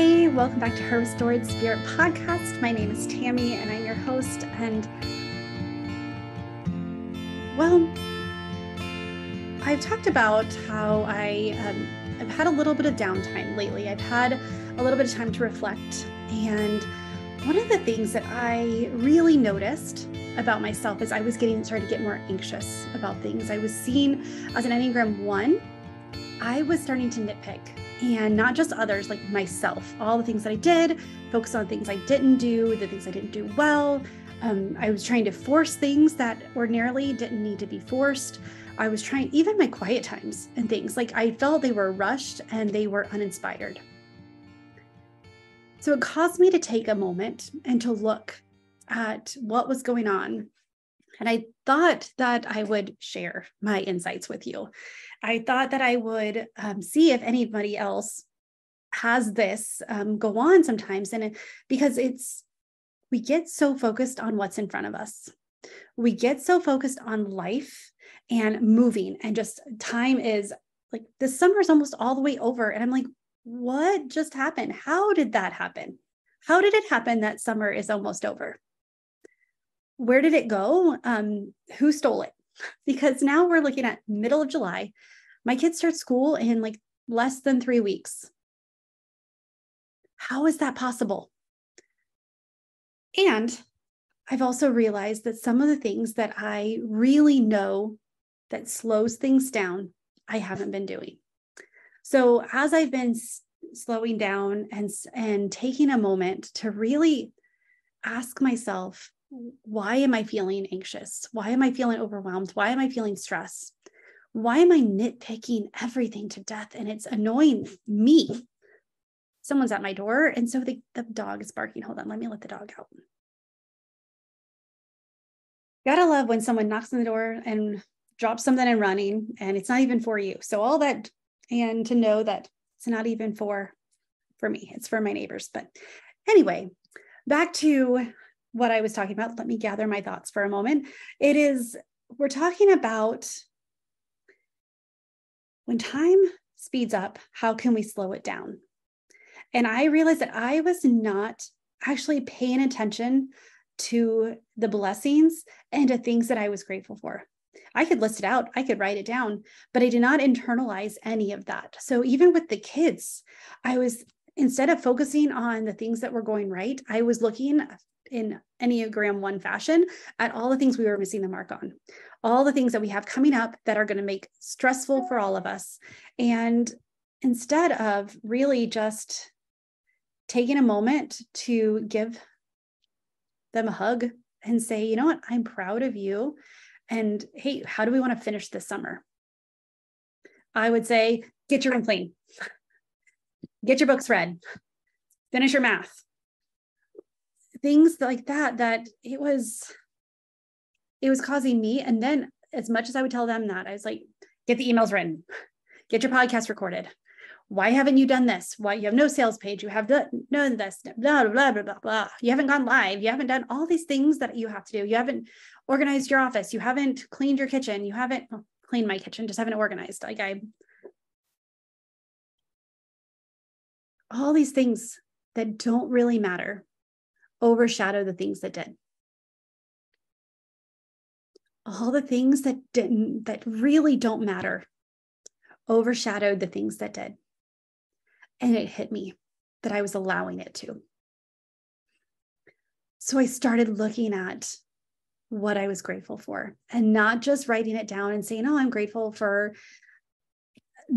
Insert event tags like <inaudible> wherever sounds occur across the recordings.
Hey, welcome back to Her Restored Spirit podcast. My name is Tami and I'm your host. And well, I've talked about how I um, I've had a little bit of downtime lately. I've had a little bit of time to reflect. And one of the things that I really noticed about myself is I was getting started to get more anxious about things. I was seen as an Enneagram one. I was starting to nitpick and not just others, like myself, all the things that I did, focus on things I didn't do, the things I didn't do well. Um, I was trying to force things that ordinarily didn't need to be forced. I was trying, even my quiet times and things, like I felt they were rushed and they were uninspired. So it caused me to take a moment and to look at what was going on. And I thought that I would share my insights with you. I thought that I would um, see if anybody else has this um, go on sometimes. And it, because it's, we get so focused on what's in front of us, we get so focused on life and moving, and just time is like the summer is almost all the way over. And I'm like, what just happened? How did that happen? How did it happen that summer is almost over? Where did it go? Um, who stole it? <laughs> Because now we're looking at middle of July. My kids start school in like less than three weeks. How is that possible? And I've also realized that some of the things that I really know that slows things down, I haven't been doing. So as I've been s- slowing down and and taking a moment to really ask myself, why am I feeling anxious? Why am I feeling overwhelmed? Why am I feeling stress? Why am I nitpicking everything to death and it's annoying me? Someone's at my door and so the, the dog is barking. Hold on, let me let the dog out. Gotta love when someone knocks on the door and drops something and running and it's not even for you. So all that and to know that it's not even for for me it's for my neighbors but anyway back to what i was talking about. Let me gather my thoughts for a moment. It is we're talking about when time speeds up how can we slow it down? And i realized that i was not actually paying attention to the blessings and to things that i was grateful for. I could list it out, I could write it down, but I did not internalize any of that. So even with the kids, I was instead of focusing on the things that were going right, I was looking in Enneagram 1 fashion at all the things we were missing the mark on, all the things that we have coming up that are going to make stressful for all of us. And instead of really just taking a moment to give them a hug and say, you know what, I'm proud of you and hey, how do we want to finish this summer? I would say get your room clean, get your books read, finish your math. Things like that, that it was, it was causing me. And then as much as I would tell them that, I was like, get the emails written, <laughs> get your podcast recorded. Why haven't you done this? Why you have no sales page? You have none this, blah, blah, blah, blah, blah. You haven't gone live. You haven't done all these things that you have to do. You haven't organized your office, you haven't cleaned your kitchen, you haven't cleaned my kitchen, just haven't organized. Like I, all these things that don't really matter overshadow the things that did. All the things that didn't, that really don't matter, overshadowed the things that did. And it hit me that I was allowing it to. So I started looking at what I was grateful for and not just writing it down and saying, oh, I'm grateful for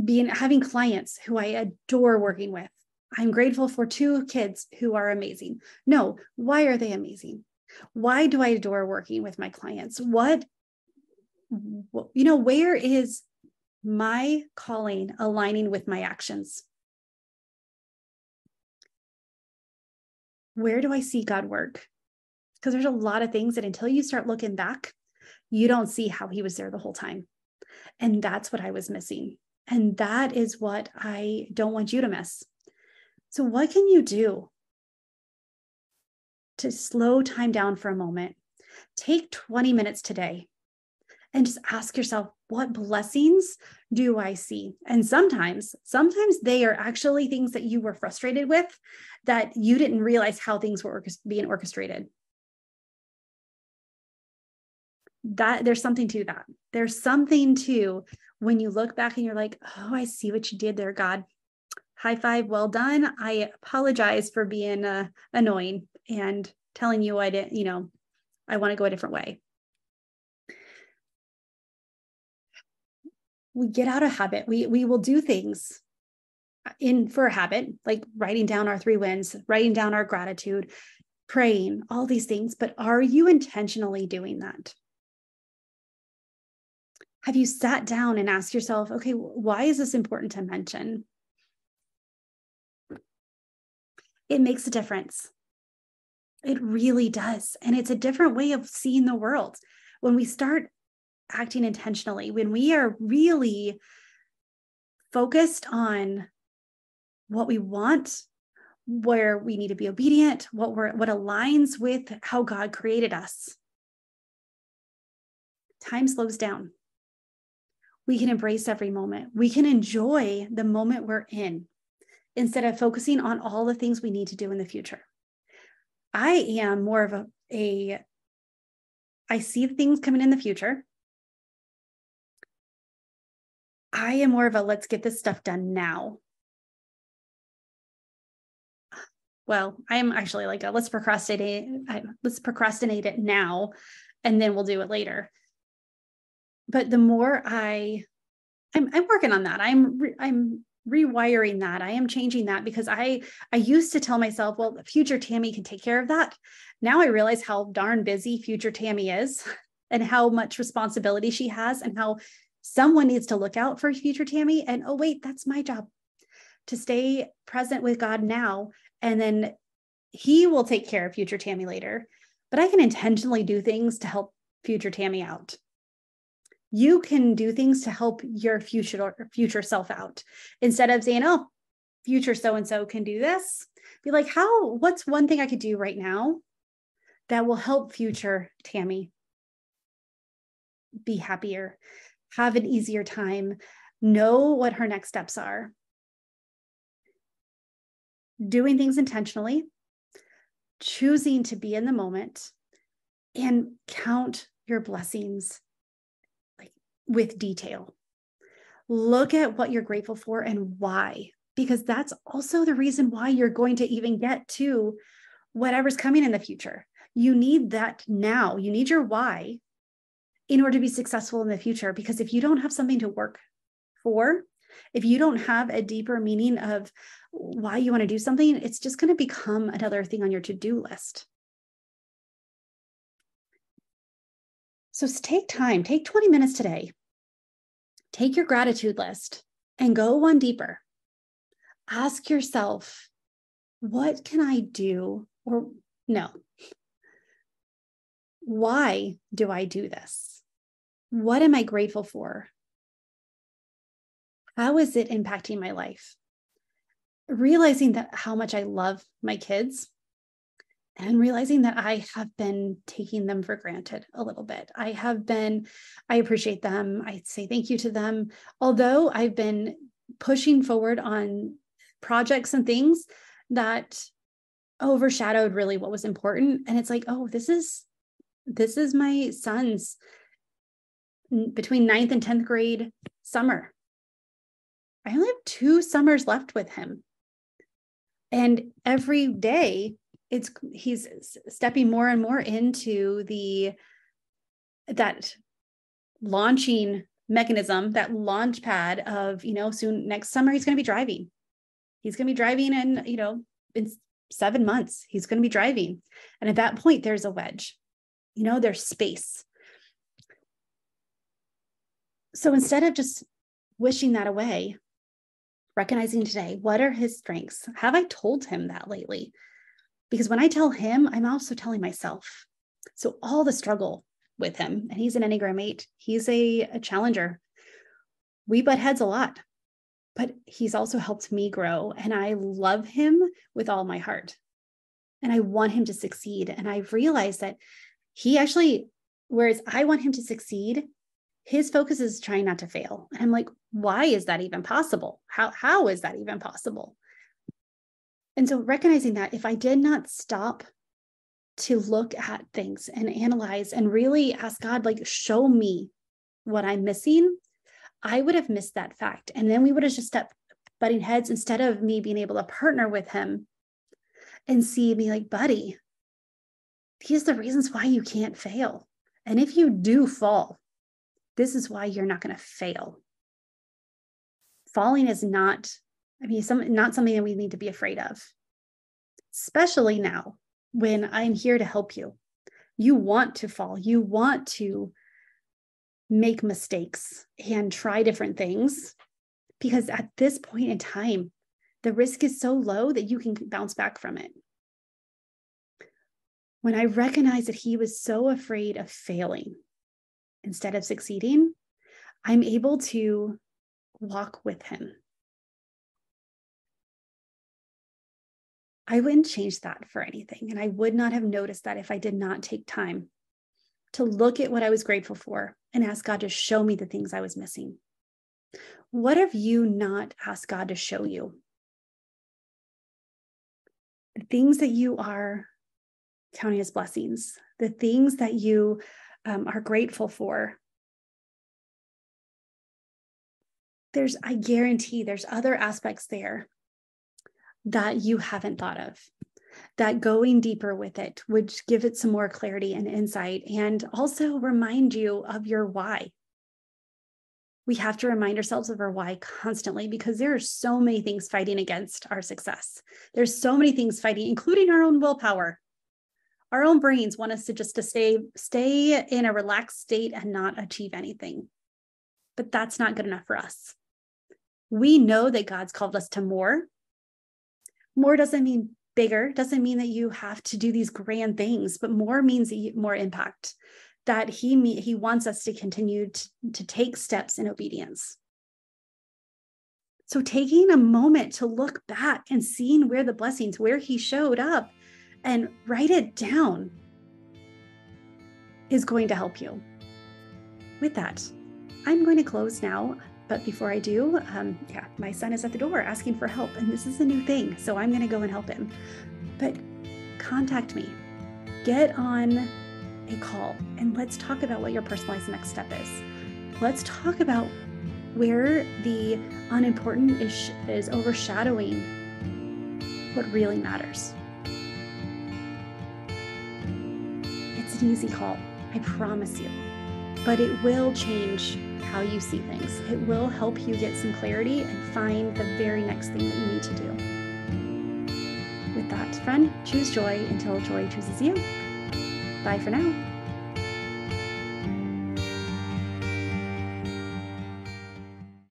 being having clients who I adore working with. I'm grateful for two kids who are amazing. No, why are they amazing? Why do I adore working with my clients? What, you know, where is my calling aligning with my actions? Where do I see God work? because there's a lot of things that until you start looking back, you don't see how he was there the whole time. And that's what I was missing. And that is what I don't want you to miss. So, what can you do to slow time down for a moment? Take 20 minutes today and just ask yourself, what blessings do I see? And sometimes, sometimes they are actually things that you were frustrated with that you didn't realize how things were being orchestrated. That there's something to that. There's something to when you look back and you're like, oh, I see what you did there, God. High five, well done. I apologize for being uh, annoying and telling you I didn't, you know, I want to go a different way. we get out of habit. We we will do things in for a habit, like writing down our three wins, writing down our gratitude, praying, all these things. But are you intentionally doing that? Have you sat down and asked yourself, okay, why is this important to mention? It makes a difference. It really does. And it's a different way of seeing the world. When we start acting intentionally, when we are really focused on what we want, where we need to be obedient, what we're what aligns with how God created us. Time slows down. We can embrace every moment. We can enjoy the moment we're in instead of focusing on all the things we need to do in the future. I am more of a, a I see things coming in the future. I am more of a let's get this stuff done now. Well, I am actually like a let's procrastinate. Let's procrastinate it now, and then we'll do it later. But the more I, I'm, I'm working on that. I'm I'm rewiring that. I am changing that because I I used to tell myself, well, future Tami can take care of that. Now I realize how darn busy future Tami is <laughs> and how much responsibility she has and how someone needs to look out for future Tami. And oh, wait, that's my job to stay present with God now. And then He will take care of future Tami later. But I can intentionally do things to help future Tami out. You can do things to help your future future self out instead of saying, "Oh, future so and so can do this." Be like, "How? What's one thing I could do right now that will help future Tami be happier, have an easier time, know what her next steps are. Doing things intentionally, choosing to be in the moment, and count your blessings with detail. Look at what you're grateful for and why, because that's also the reason why you're going to even get to whatever's coming in the future. You need that now. You need your why in order to be successful in the future. Because if you don't have something to work for, if you don't have a deeper meaning of why you want to do something, it's just going to become another thing on your to do list. So take time, take 20 minutes today, take your gratitude list and go one deeper. Ask yourself, what can I do? Or no, why do I do this? What am I grateful for? How is it impacting my life? Realizing that how much I love my kids and realizing that I have been taking them for granted a little bit. I have been, I appreciate them. I say thank you to them. Although I've been pushing forward on projects and things that overshadowed really what was important. And it's like, oh, this is this is my son's between ninth and 10th grade summer. I only have two summers left with him. And every day it's he's stepping more and more into the that launching mechanism, that launch pad of, you know, soon next summer he's going to be driving. He's going to be driving and, you know, in seven months, he's going to be driving. And at that point, there's a wedge you know, there's space. So instead of just wishing that away, recognizing today, what are his strengths? Have I told him that lately? Because when I tell him, I'm also telling myself. So all the struggle with him, and he's an Enneagram 8, he's a, a challenger. We butt heads a lot, but he's also helped me grow. And I love him with all my heart. And I want him to succeed. And I've realized that he actually, whereas I want him to succeed, his focus is trying not to fail. And I'm like, why is that even possible? How, how is that even possible? And so recognizing that if I did not stop to look at things and analyze and really ask God, like, show me what I'm missing, I would have missed that fact. And then we would have just stepped butting heads instead of me being able to partner with him and see me like, buddy, these are the reasons why you can't fail. And if you do fall, this is why you're not going to fail. Falling is not, I mean, some, not something that we need to be afraid of, especially now when I'm here to help you. You want to fall, you want to make mistakes and try different things because at this point in time, the risk is so low that you can bounce back from it. When I recognized that he was so afraid of failing instead of succeeding, I'm able to walk with him. I wouldn't change that for anything. And I would not have noticed that if I did not take time to look at what I was grateful for and ask God to show me the things I was missing. What have you not asked God to show you? The things that you are counting as blessings, the things that you um, are grateful for. There's, I guarantee there's other aspects there that you haven't thought of that going deeper with it would give it some more clarity and insight and also remind you of your why. We have to remind ourselves of our why constantly because there are so many things fighting against our success. There's so many things fighting, including our own willpower. Our own brains want us to just to stay stay in a relaxed state and not achieve anything. But that's not good enough for us. We know that God's called us to more. More doesn't mean bigger doesn't mean that you have to do these grand things but more means more impact that he he wants us to continue to, to take steps in obedience. So taking a moment to look back and seeing where the blessings where he showed up and write it down is going to help you. With that i'm going to close now but before I do, um, yeah, my son is at the door asking for help, and this is a new thing. So I'm going to go and help him. But contact me, get on a call, and let's talk about what your personalized next step is. Let's talk about where the unimportant is, is overshadowing what really matters. It's an easy call, I promise you, but it will change how you see things. It will help you get some clarity and find the very next thing that you need to do. With that, friend, choose joy until joy chooses you. Bye for now.